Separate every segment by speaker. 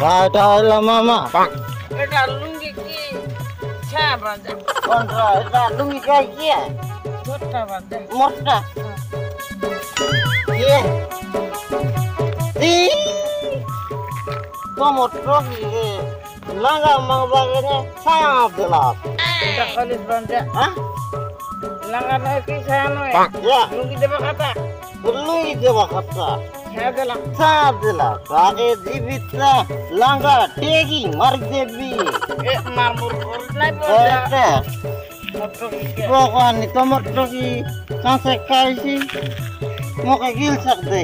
Speaker 1: రాయట మామ
Speaker 2: ఇట్లా లుంగికి చేపండి
Speaker 1: ఇట్లా లుంగికి అయ్యి మొట్ట ఏ మొట్ట లంగా మగబాగానే సాబులాబ్
Speaker 2: ఇట్లా కలిసి బండి లంగా నోకి సాను లుంగి దెబ్బ కథ
Speaker 1: లుంగి దెబ్బ కథ
Speaker 2: दिला
Speaker 1: सब दिला आगे जीवित लंगा टेगी मर देवी
Speaker 2: ए मार मुर नहीं बोलते
Speaker 1: भगवान तो मटो की कांसे काईसी मोके गिल सकते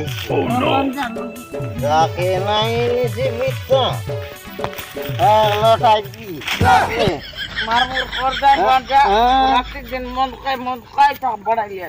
Speaker 2: जाके
Speaker 1: नहीं जीवित लौटाई भी
Speaker 2: मार मुर कर दे बन जा रात दिन मन के मन का बड़ा लिया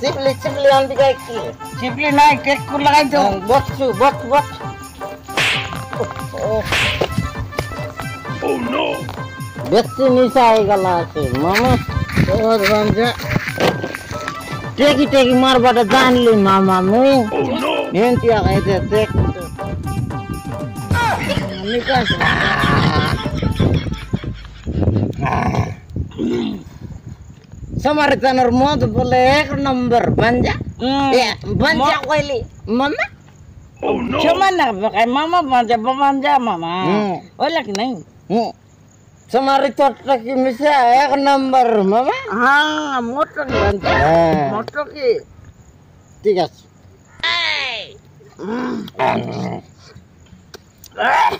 Speaker 1: चिप्ली चिप्ली आंटी का की
Speaker 2: चिप्ली ना केक को लगा दो
Speaker 1: but to but but oh no व्यक्ति निशा आएगा लास्ट मामा teki teki mar pada danli mamamu. Nanti ya kayak teh tek.
Speaker 2: Nikah
Speaker 1: sama retainer boleh eh, number banja?
Speaker 2: Hmm. Ya
Speaker 1: banja kali mama
Speaker 2: oh, cuman apa kayak mama banja banja mama. Hmm. Oleh kenapa
Speaker 1: হুম সমারিতটা কি মিশে এক নম্বর মামা
Speaker 2: Ah, motor banja. হ্যাঁ Motor ki.
Speaker 1: ঠিক আছে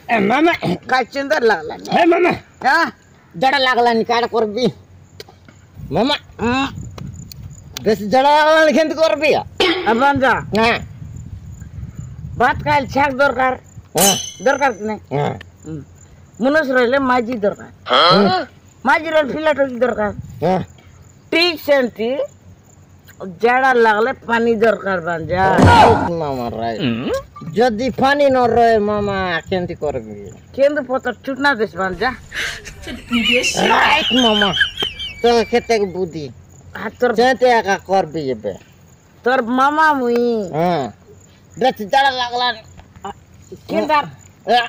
Speaker 1: এ, মামা
Speaker 2: Kacin dah lah lah. হে
Speaker 1: মামা
Speaker 2: Ya.
Speaker 1: জড়া লাগলানি কাট করবি মামা
Speaker 2: Hmm.
Speaker 1: বেশি জড়া লাগলানি কিন্তু করবি
Speaker 2: Banja.
Speaker 1: হ্যাঁ
Speaker 2: Bat kail cek dorkar.
Speaker 1: হ্যাঁ
Speaker 2: Dorkar মনোজ রইলে মাঝি দরকার।
Speaker 1: হ্যাঁ?
Speaker 2: মাঝি রইল ফিলাটর দরকার।
Speaker 1: হ্যাঁ।
Speaker 2: ঠিক সেন্টি জেড়া লাগলে পানি দরকার বাঞ্জা।
Speaker 1: যদি পানি ন রয়ে মামা কেন্দি করবি?
Speaker 2: কেন্দি পতর চুটনা দেশ বাঞ্জা।
Speaker 1: মামা। তোর খেতে বুদ্ধি।
Speaker 2: তোর
Speaker 1: একা করবি এবে?
Speaker 2: তোর মামা মুই।
Speaker 1: হ্যাঁ। বেশ লাগলা
Speaker 2: কেন্দার
Speaker 1: হ্যাঁ।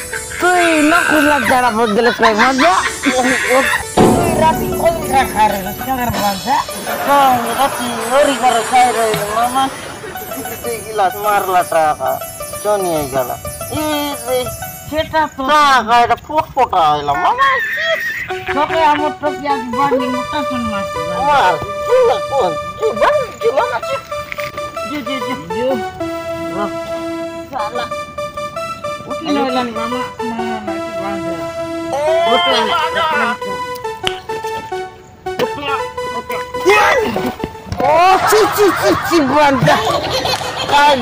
Speaker 2: Kuy, naku nagdarapon galas kay Manda.
Speaker 1: Kuy,
Speaker 2: rapi ko yung kakarin. Mas Manda.
Speaker 1: Kung kasi, ori ka rin mama. Marla traka. Johnny ay gala. Easy.
Speaker 2: Kita to. Traka,
Speaker 1: ito pukpuk ay lah, mama.
Speaker 2: Kaya amot pa siya gibaning mo kasun mas. Wal,
Speaker 1: gila ko. Gila, gila
Speaker 2: na Salah.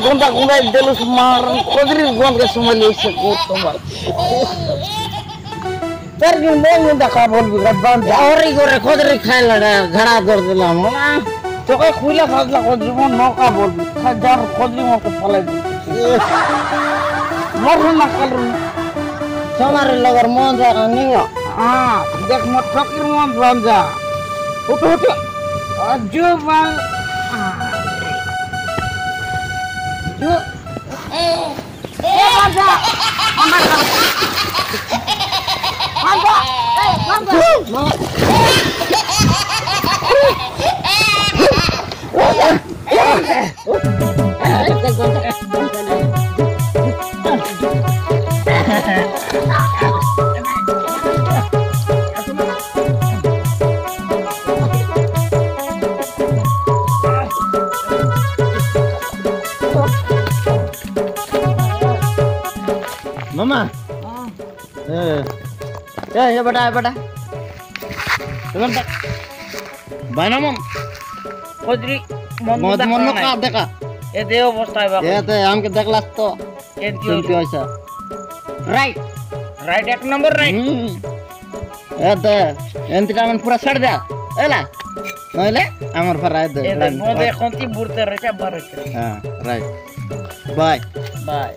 Speaker 2: গন্ধা গুঁড়ায় দিল মার কদরির গন্ধে সময় লিখছে তোমার ತರ್ಗಿ ಮೇಲಿಂದ দেখা বলবি ಬಂದ
Speaker 1: ಅವ್ರಿಗೆ ಇವ್ರೆ ಕೊದ್ರಿ ಖಾಯಿಲ್ಲ ಘಡ ದೊಡ್ದಿಲ್ಲ
Speaker 2: ತೊಗೊ ಕೂಲ ಕದ್ಲ ಕೊದ್ರಿ ನೋಡ್ಕೊ ಬೋಲ್ಬಿ ಖಜಾರ್ ಕೊದ್ರಿ ಮಾಡ್ಕೊ ಫಲ marhum makalun
Speaker 1: somar lagar monza kan ningo
Speaker 2: ah dek motok mau blonza utuh utuh aju bang. aju eh eh blonza Mantap! Mantap! Eh,
Speaker 1: mantap! বাবা মামা এ এ এ বেটা এ বেটা এবার দেখ বাইনা মম
Speaker 2: কদরি মন মদ মন কা
Speaker 1: দেখা
Speaker 2: এ দে অবস্থায় বাবা এতে
Speaker 1: আমাকে দেখলাস তো
Speaker 2: এ চিনতে
Speaker 1: হইছে রাইট
Speaker 2: রাইট এক নম্বর রাইট
Speaker 1: এতে এন্তিটা মান পুরা ছাড় দে। এলা নইলে আমার পর রাইট দে।
Speaker 2: এখন তি বুড়তে রয়েছে বার
Speaker 1: হ্যাঁ রাইট বাই
Speaker 2: বাই